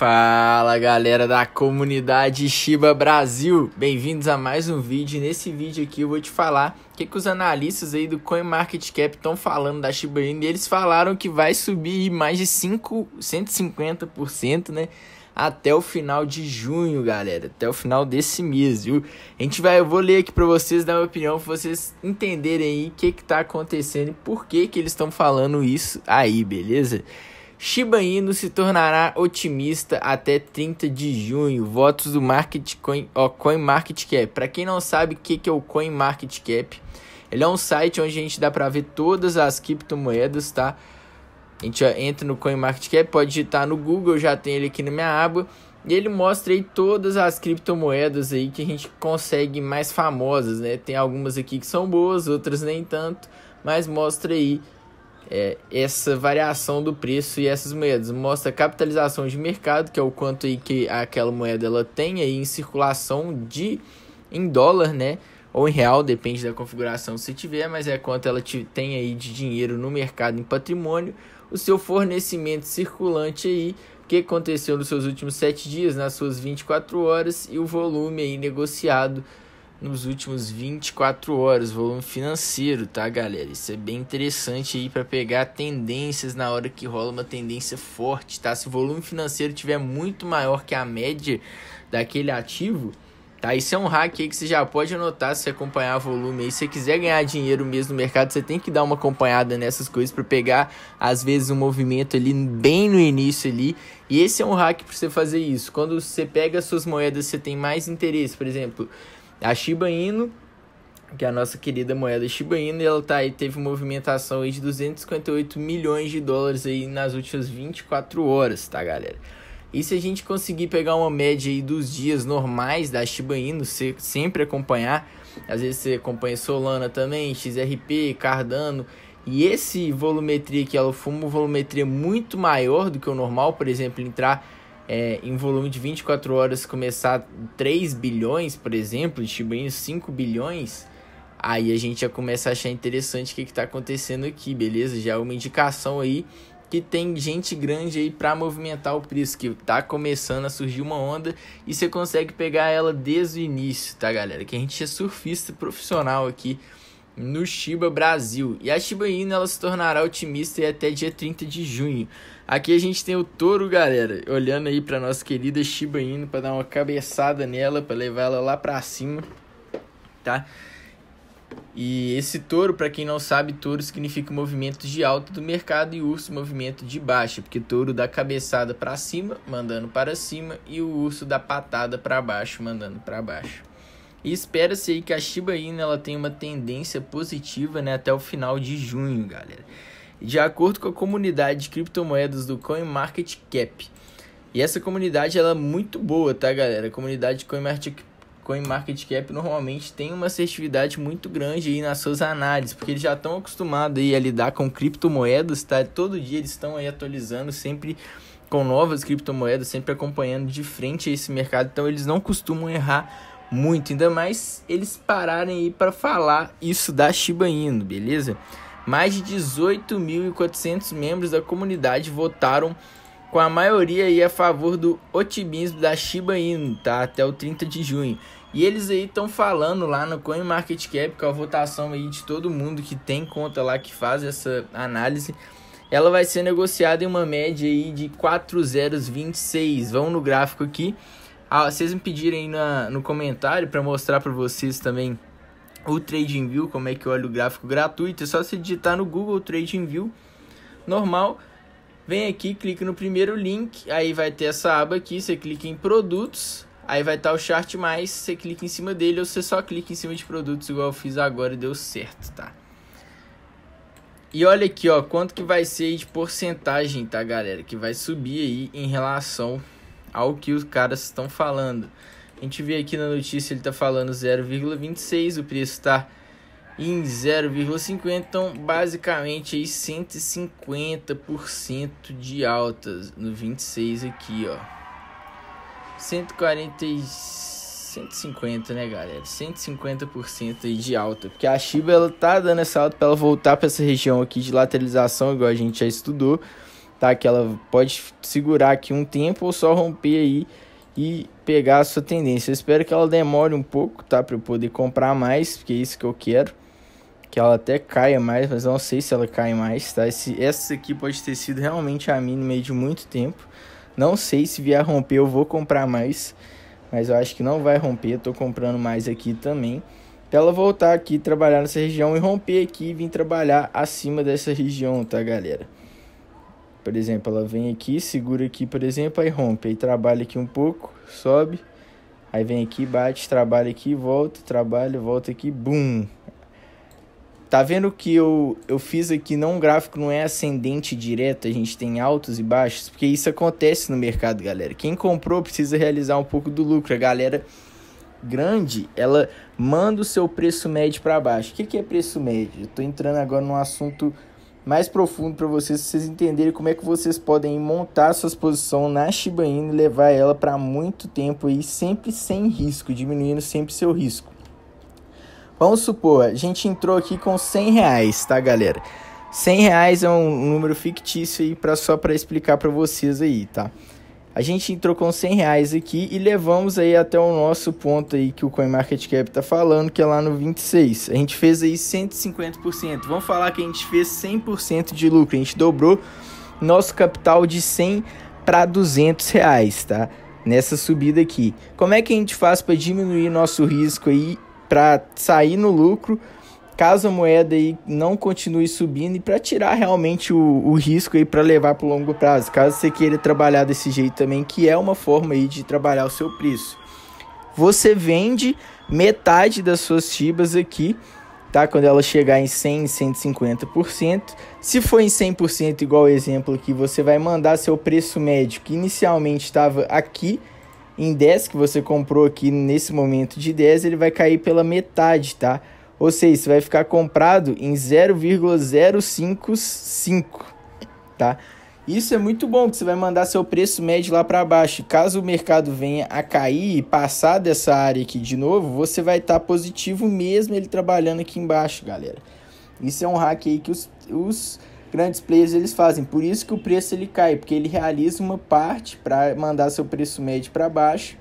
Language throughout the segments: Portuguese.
Fala galera da comunidade Shiba Brasil, bem-vindos a mais um vídeo. Nesse vídeo aqui eu vou te falar o que, que os analistas aí do CoinMarketCap estão falando da Shiba Inu. Eles falaram que vai subir mais de 5, 150%, né? Até o final de junho, galera. Até o final desse mês, viu? A gente vai, eu vou ler aqui para vocês dar uma opinião, para vocês entenderem aí o que que tá acontecendo e por que que eles estão falando isso aí, beleza? Shiba Inu se tornará otimista até 30 de junho. Votos do Market Coin, ó, Coin Market Cap. Para quem não sabe o que, que é o Coin Market Cap, ele é um site onde a gente dá para ver todas as criptomoedas, tá? A gente entra no Coin Market Cap, pode digitar no Google, já tem ele aqui na minha aba. E ele mostra aí todas as criptomoedas aí que a gente consegue mais famosas, né? Tem algumas aqui que são boas, outras nem tanto, mas mostra aí é, essa variação do preço e essas moedas. Mostra a capitalização de mercado, que é o quanto aí que aquela moeda ela tem aí em circulação de em dólar, né? Ou em real, depende da configuração se tiver, mas é quanto ela te, tem aí de dinheiro no mercado em patrimônio. O seu fornecimento circulante aí, que aconteceu nos seus últimos 7 dias, nas suas 24 horas, e o volume aí negociado nos últimos 24 horas, volume financeiro, tá, galera? Isso é bem interessante aí para pegar tendências na hora que rola uma tendência forte, tá? Se o volume financeiro tiver muito maior que a média daquele ativo, tá? Isso é um hack aí que você já pode anotar se acompanhar volume aí. Se você quiser ganhar dinheiro mesmo no mercado, você tem que dar uma acompanhada nessas coisas para pegar às vezes um movimento ali bem no início ali. E esse é um hack para você fazer isso. Quando você pega suas moedas, você tem mais interesse, por exemplo, a Shiba Inu, que é a nossa querida moeda Shiba Inu, ela tá aí, teve movimentação aí de 258 milhões de dólares aí nas últimas 24 horas, tá, galera? E se a gente conseguir pegar uma média aí dos dias normais da Shiba Inu, você sempre acompanhar, às vezes você acompanha Solana também, XRP, Cardano, e esse volumetria que ela foi uma volumetria muito maior do que o normal, por exemplo, entrar é, em volume de 24 horas começar 3 bilhões, por exemplo, Shiba Inu 5 bilhões, aí a gente já começa a achar interessante o que está acontecendo aqui, beleza? Já é uma indicação aí que tem gente grande aí para movimentar o preço, que tá começando a surgir uma onda e você consegue pegar ela desde o início, tá, galera? Que a gente é surfista profissional aqui no Shiba Brasil. E a Shiba Inu ela se tornará otimista até dia 30 de junho. Aqui a gente tem o touro, galera, olhando aí para nossa querida Shiba Inu para dar uma cabeçada nela, para levar ela lá para cima, tá? E esse touro, para quem não sabe, touro significa movimento de alta do mercado e urso movimento de baixa, porque touro dá cabeçada para cima, mandando para cima, e o urso dá patada para baixo, mandando para baixo. E espera-se aí que a Shiba Inu ela tenha uma tendência positiva né, até o final de junho, galera. De acordo com a comunidade de criptomoedas do CoinMarketCap. E essa comunidade ela é muito boa, tá, galera? A comunidade CoinMarketCap CoinMarketCap normalmente tem uma assertividade muito grande aí nas suas análises, porque eles já estão acostumados aí a lidar com criptomoedas, tá? Todo dia eles estão aí atualizando sempre com novas criptomoedas, sempre acompanhando de frente esse mercado, então eles não costumam errar muito, ainda mais eles pararem aí para falar isso da Shiba Inu, beleza? Mais de 18.400 membros da comunidade votaram com a maioria aí a favor do otimismo da Shiba Inu, tá? Até o 30 de junho. E eles aí estão falando lá no CoinMarketCap, com a votação aí de todo mundo que tem conta lá que faz essa análise, ela vai ser negociada em uma média aí de 4,026. Vão no gráfico aqui. Ah, vocês me pedirem na, no comentário para mostrar para vocês também o TradingView, como é que olha o gráfico gratuito. É só você digitar no Google TradingView, normal. Vem aqui, clica no primeiro link, aí vai ter essa aba aqui, você clica em produtos, aí vai estar o chart mais, você clica em cima dele ou você só clica em cima de produtos igual eu fiz agora e deu certo, tá? E olha aqui, ó, quanto que vai ser de porcentagem, tá, galera? Que vai subir aí em relação ao que os caras estão falando. A gente vê aqui na notícia ele está falando 0,26, o preço está em 0,50, então basicamente aí 150% de altas no 26 aqui, ó. 140 150, né, galera? 150% aí de alta, porque a Shiba ela tá dando essa alta para ela voltar para essa região aqui de lateralização, igual a gente já estudou tá? Que ela pode segurar aqui um tempo ou só romper aí e pegar a sua tendência. Eu espero que ela demore um pouco, tá? Para eu poder comprar mais, porque é isso que eu quero. Que ela até caia mais, mas não sei se ela cai mais, tá? Esse, essa aqui pode ter sido realmente a mínima de muito tempo. Não sei se vier romper, eu vou comprar mais. Mas eu acho que não vai romper, tô comprando mais aqui também. Pra ela voltar aqui, trabalhar nessa região e romper aqui e vir trabalhar acima dessa região, tá, galera? Por exemplo, ela vem aqui, segura aqui, por exemplo, aí rompe. Aí trabalha aqui um pouco, sobe. Aí vem aqui, bate, trabalha aqui, volta, trabalha, volta aqui, bum. Tá vendo que eu, eu fiz aqui, não um gráfico não é ascendente direto, a gente tem altos e baixos, porque isso acontece no mercado, galera. Quem comprou precisa realizar um pouco do lucro. A galera grande, ela manda o seu preço médio para baixo. O que, que é preço médio? Eu tô entrando agora num assunto mais profundo para vocês, vocês entenderem como é que vocês podem montar suas posições na Shiba Inu e levar ela para muito tempo aí, sempre sem risco, diminuindo sempre seu risco. Vamos supor, a gente entrou aqui com 100 reais, tá, galera? 100 reais é um número fictício aí pra, só para explicar para vocês aí, tá? A gente entrou com 100 reais aqui e levamos aí até o nosso ponto aí que o CoinMarketCap tá falando, que é lá no 26. A gente fez aí 150%. Vamos falar que a gente fez 100% de lucro. A gente dobrou nosso capital de 100 para 200 reais, tá? Nessa subida aqui. Como é que a gente faz para diminuir nosso risco aí, para sair no lucro? Caso a moeda aí não continue subindo e para tirar realmente o, o risco aí para levar para o longo prazo, caso você queira trabalhar desse jeito também, que é uma forma aí de trabalhar o seu preço. Você vende metade das suas chibas aqui, tá? Quando ela chegar em 100, 150%. Se for em 100% igual o exemplo aqui, você vai mandar seu preço médio, que inicialmente estava aqui em 10, que você comprou aqui nesse momento de 10, ele vai cair pela metade, tá? Ou seja, vai ficar comprado em 0,055, tá? Isso é muito bom, que você vai mandar seu preço médio lá para baixo. Caso o mercado venha a cair e passar dessa área aqui de novo, você vai estar tá positivo mesmo ele trabalhando aqui embaixo, galera. Isso é um hack aí que os, os grandes players eles fazem. Por isso que o preço ele cai, porque ele realiza uma parte para mandar seu preço médio para baixo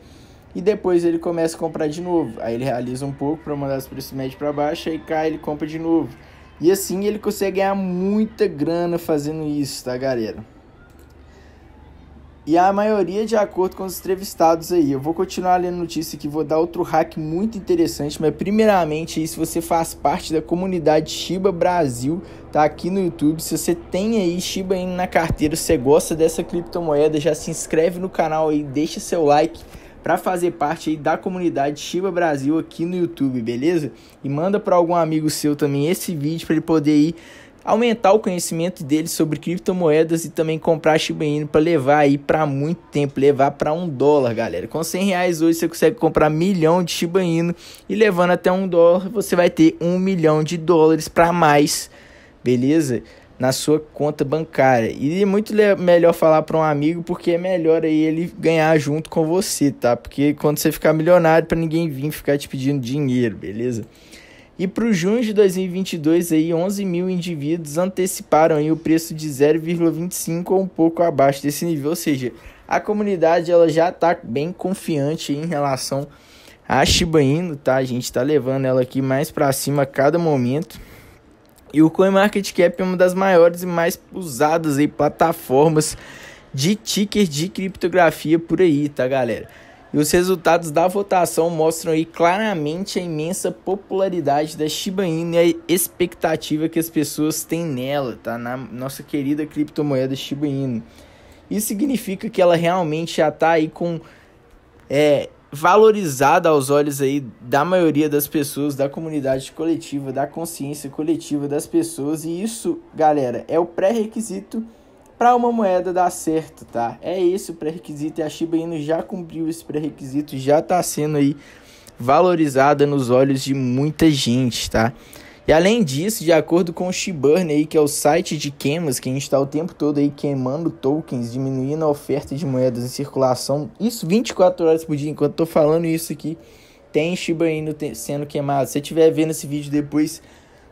e depois ele começa a comprar de novo. Aí ele realiza um pouco para mandar os preços médios para baixo, aí cai, ele compra de novo. E assim ele consegue ganhar muita grana fazendo isso, tá, galera? E a maioria de acordo com os entrevistados aí. Eu vou continuar lendo notícia aqui, vou dar outro hack muito interessante, mas primeiramente aí, se você faz parte da comunidade Shiba Brasil, tá aqui no YouTube, se você tem aí Shiba Inu na carteira, você gosta dessa criptomoeda, já se inscreve no canal aí, deixa seu like para fazer parte aí da comunidade Shiba Brasil aqui no YouTube, beleza? E manda para algum amigo seu também esse vídeo para ele poder ir aumentar o conhecimento dele sobre criptomoedas e também comprar Shiba Inu para levar aí para muito tempo, levar para um dólar, galera. Com 100 reais hoje você consegue comprar milhão de Shiba Inu e levando até um dólar você vai ter um milhão de dólares para mais, beleza? Na sua conta bancária. E é muito melhor falar para um amigo porque é melhor aí ele ganhar junto com você, tá? Porque quando você ficar milionário, para ninguém vir ficar te pedindo dinheiro, beleza? E para o junho de 2022, aí, 11 mil indivíduos anteciparam aí o preço de 0,25 ou um pouco abaixo desse nível. Ou seja, a comunidade ela já está bem confiante em relação a Shiba Inu, tá? A gente está levando ela aqui mais para cima a cada momento. E o CoinMarketCap é uma das maiores e mais usadas aí, plataformas de tickers de criptografia por aí, tá, galera? E os resultados da votação mostram aí claramente a imensa popularidade da Shiba Inu e a expectativa que as pessoas têm nela, tá? Na nossa querida criptomoeda Shiba Inu. Isso significa que ela realmente já tá aí com é, valorizada aos olhos aí da maioria das pessoas, da comunidade coletiva, da consciência coletiva das pessoas. E isso, galera, é o pré-requisito para uma moeda dar certo, tá? É esse o pré-requisito e a Shiba Inu já cumpriu esse pré-requisito, já está sendo aí valorizada nos olhos de muita gente, tá? E além disso, de acordo com o Shiburn aí, que é o site de queimas, que a gente está o tempo todo aí queimando tokens, diminuindo a oferta de moedas em circulação, isso 24 horas por dia, enquanto eu tô falando isso aqui, tem Shiba Inu sendo queimado. Se você estiver vendo esse vídeo depois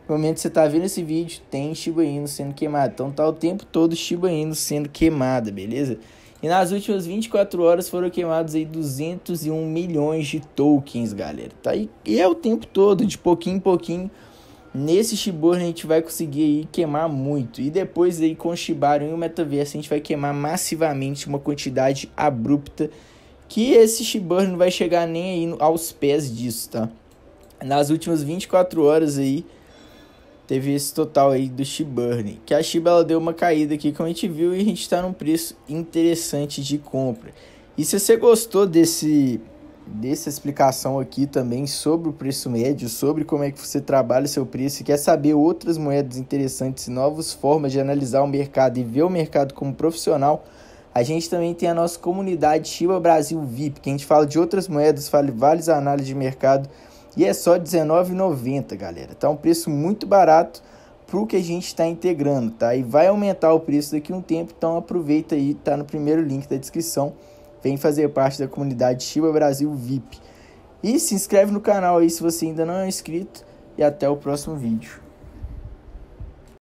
no momento que você tá vendo esse vídeo, tem Shiba Inu sendo queimado. Então tá o tempo todo Shiba Inu sendo queimada, beleza? E nas últimas 24 horas foram queimados aí 201 milhões de tokens, galera. Tá aí, e é o tempo todo, de pouquinho em pouquinho. Nesse Shiba a gente vai conseguir aí queimar muito. E depois aí com o e o Metaverso a gente vai queimar massivamente uma quantidade abrupta que esse Shiba não vai chegar nem aí aos pés disso, tá? Nas últimas 24 horas aí teve esse total aí do Shiburn, que a Shiba ela deu uma caída aqui, como a gente viu, e a gente está num preço interessante de compra. E se você gostou desse dessa explicação aqui também sobre o preço médio, sobre como é que você trabalha o seu preço e quer saber outras moedas interessantes e novas formas de analisar o mercado e ver o mercado como profissional, a gente também tem a nossa comunidade Shiba Brasil VIP, que a gente fala de outras moedas, fala várias análises de mercado e é só R$19,90, galera. Tá um preço muito barato pro que a gente está integrando, tá? E vai aumentar o preço daqui a um tempo, então aproveita aí, tá no primeiro link da descrição. Vem fazer parte da comunidade Shiba Brasil VIP. E se inscreve no canal aí se você ainda não é inscrito. E até o próximo vídeo.